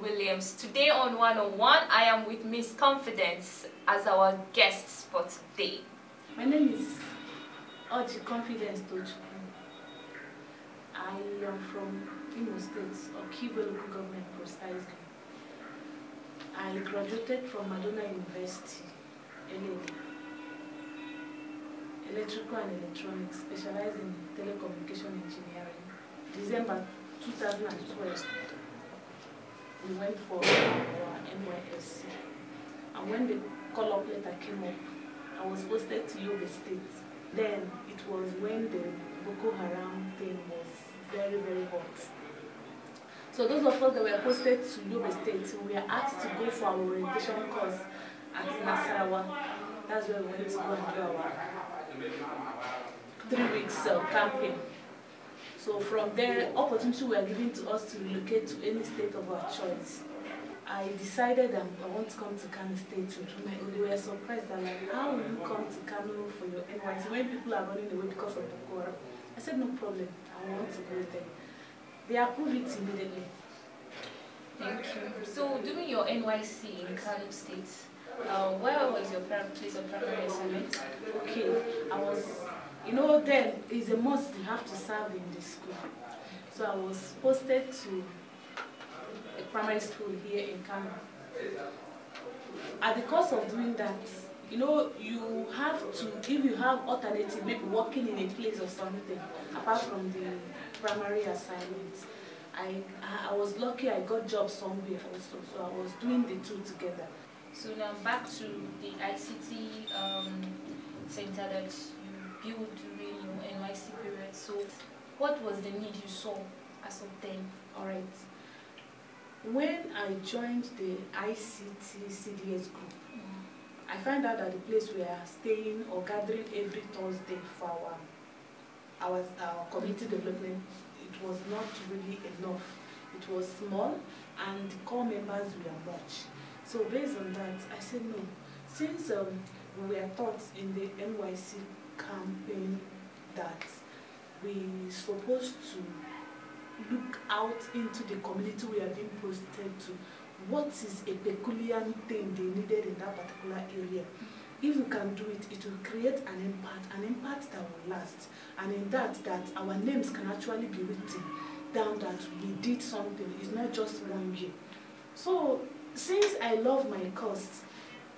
Williams. Today on 101, I am with Miss Confidence as our guest for today. My name is Orji Confidence Tochukwu. I am from Imo State, Okibo local government precisely. I graduated from Madonna University, LAD, Electrical and Electronics, specialized in telecommunication engineering. December 2012, we went for our NYSC. And when the call-up letter came up, I was posted to Yobe State. Then it was when the Boko Haram thing was very, very hot. So those of us that were posted to Yobe State, we were asked to go for our orientation course at Nasarawa. That's where we went to go and do our three weeks uh, camping. So from there, opportunity were given to us to relocate to any state of our choice. I decided that I want to come to Kano State to do my They were surprised that like, how will you come to Kano for your NYSC when people are running away because of Boko Haram? I said, no problem, I want to go there. They approved it immediately. Thank you. So during your NYSC in Kano State, uh, where was your place of primary assignment? Okay, I was, you know, then it's a must you have to serve in the school. So I was posted to a primary school here in Kano. At the course of doing that, you know, you have to, if you have alternative, maybe working in a place or something, apart from the primary assignment, I, I was lucky I got job somewhere also, so I was doing the two together. So now back to the ICT um, that you built during your NYSC period. So what was the need you saw as of then? All right. When I joined the ICT CDS group, I found out that the place we are staying or gathering every Thursday for our, our, our community development, it was not really enough. It was small and the core members were much. So based on that, I said no. Since um, we were taught in the NYSC campaign that we supposed to look out into the community we are being posted to. What is a peculiar thing they needed in that particular area? If we can do it, it will create an impact, an impact that will last. And in that, that our names can actually be written down that we did something. It's not just one year. So since I love my course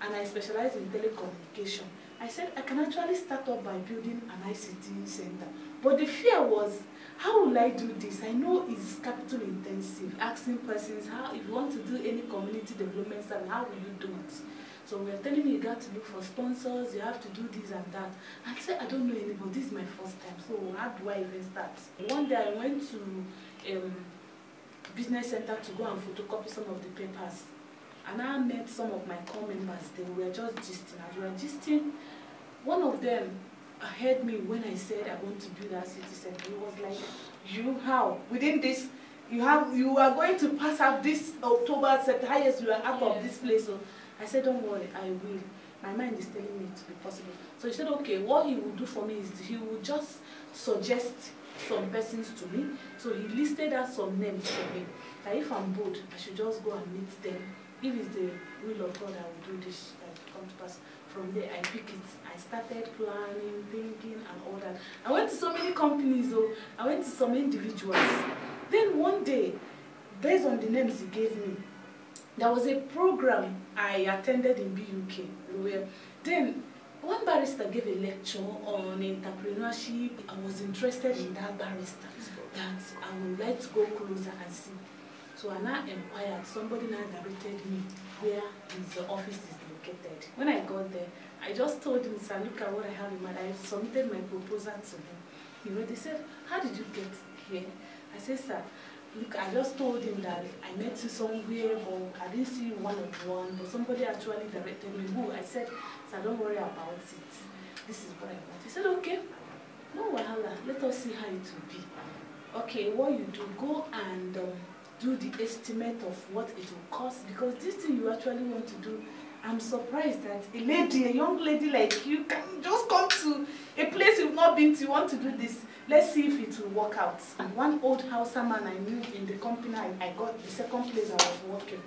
and I specialize in telecommunication, I said I can actually start up by building an ICT center. But the fear was, how will I do this? I know it's capital intensive, asking persons, how if you want to do any community development stuff, how will you do it? So we are telling you, you got to look for sponsors, you have to do this and that. I said, I don't know anybody, this is my first time, so how do I even start? One day I went to um, business center to go and photocopy some of the papers. And I met some of my core members, they were just gisting. As we were gisting, one of them heard me when I said I want to build a city center. He was like, you how? Within this, you have you are going to pass out this October, September, highest you are out yeah. of this place. So I said, don't worry, I will. My mind is telling me to be possible. So he said, okay, what he will do for me is he will just suggest some persons to me. So he listed out some names for me. That if I'm bored, I should just go and meet them. If it's the will of God, I will do this uh, come to pass. From there, I pick it. I started planning, thinking, and all that. I went to so many companies, though. I went to some individuals. Then one day, based on the names he gave me, there was a program I attended in BUK where then one barrister gave a lecture on entrepreneurship. I was interested in that barrister that I would like to go closer and see. So I now inquired, somebody now directed me where his office is located. When I got there, I just told him, sir, look at what I have in mind. I submitted my proposal to him. You know, they said, how did you get here? I said, sir, look, I just told him that I met you somewhere, I didn't see you one on one, but somebody actually directed me. Who? I said, sir, don't worry about it. This is what I want. He said, okay, no wahala, let us see how it will be. Okay, what you do, go and um, do the estimate of what it will cost, because this thing you actually want to do, I'm surprised that a lady, a young lady like you, can just come to a place you've not been to. You want to do this. Let's see if it will work out. And one old Hausa man I knew in the company I, I got, the second place I was working,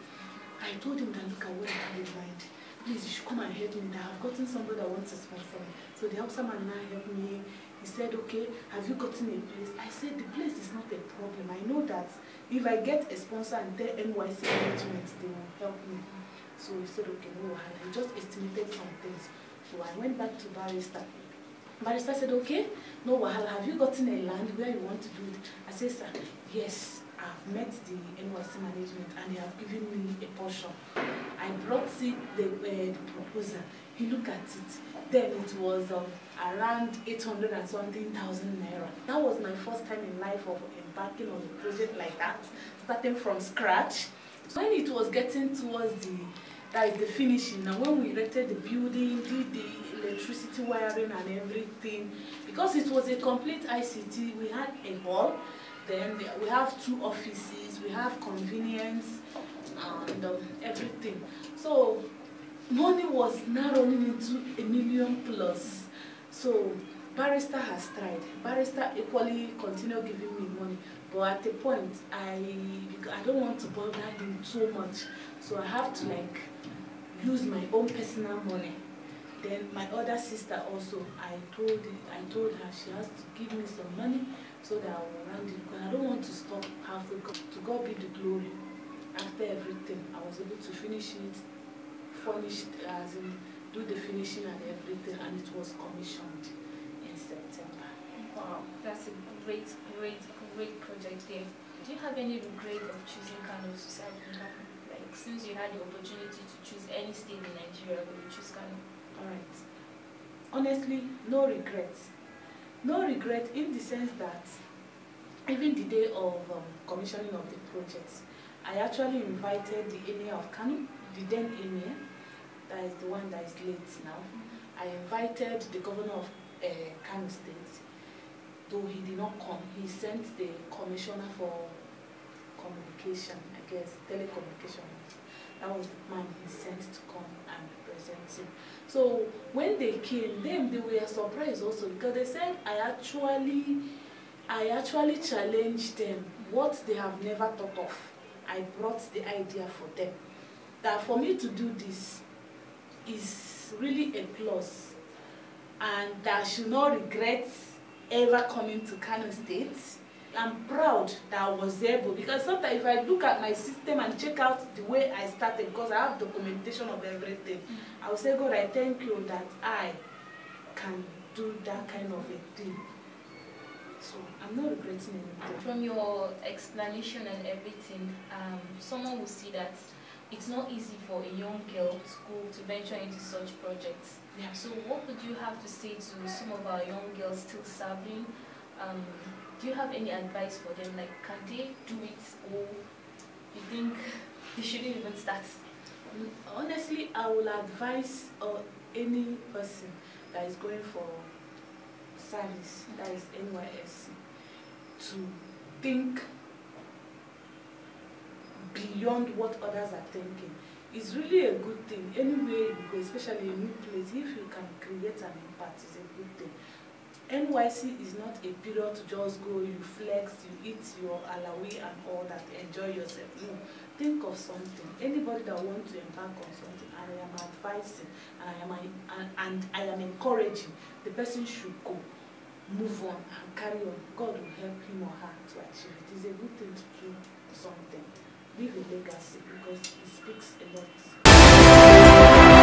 I told him that look at what I have in. Please, you should come and help me. That I've gotten somebody that wants to sponsor me. So the Hausa man now helped me. He said, okay, have you gotten a place? I said, the place is not a problem. I know that if I get a sponsor and tell NYSC management, they will help me. So he said, okay, no wahala. He just estimated some things. So I went back to Barrister. Barrister said, okay, no. Have you gotten a land where you want to do it? I said, sir, yes. I've met the NYC management and they have given me a portion. I brought it, the, uh, the proposal. He looked at it. Then it was um, around 800 and something thousand naira. That was my first time in life of embarking on a project like that, starting from scratch. When it was getting towards the like the finishing, and when we erected the building, did the electricity wiring and everything, because it was a complete ICT, we had a hall, then we have two offices, we have convenience and um, everything. So money was now running into a million plus. So barrister has tried. Barrister equally continue giving me money. But at a point, I I don't want to bother him so much. So I have to like use my own personal money. Then my other sister also, I told I told her she has to give me some money so that I will run it because I don't want to stop halfway. To God be the glory. After everything, I was able to finish it, furnish as in do the finishing and everything, and it was commissioned in September. Wow, that's a great, great, great project there. Do you have any regret of choosing Kano to serve Like, since you had the opportunity to choose any state in Nigeria, would you choose Kano? Alright. Honestly, no regrets. No regret in the sense that even the day of um, commissioning of the project, I actually invited the emir of Kano, the then emir, that is the one that is late now. I invited the governor of uh, Kano State, though he did not come. He sent the commissioner for communication, I guess, telecommunication. That was the man he sent to come and represent him. So when they came, them they were surprised also because they said I actually, I actually challenged them what they have never thought of. I brought the idea for them. That for me to do this is really a plus and that I should not regret ever coming to Kano State. I'm proud that I was able because sometimes if I look at my system and check out the way I started because I have documentation of everything, mm. I will say, God, I thank you that I can do that kind of a thing. So I'm not regretting anything. From your explanation and everything, um, someone will see that it's not easy for a young girl to go to venture into such projects. Yeah. So what would you have to say to some of our young girls still serving? Um, do you have any advice for them? Like, can they do it or you think they shouldn't even start? Honestly, I will advise uh, any person that is going for service, that is NYSC, to think beyond what others are thinking. It's really a good thing. Anywhere you go, especially a new place, if you can create an impact, it's a good thing. NYC is not a period to just go, you flex, you eat your alawi and all that, enjoy yourself. No, think of something. Anybody that wants to embark on something, I am advising I am, and, and I am encouraging, the person should go, move on and carry on. God will help him or her to achieve it. It's a good thing to do something. Leave a legacy because it speaks a lot.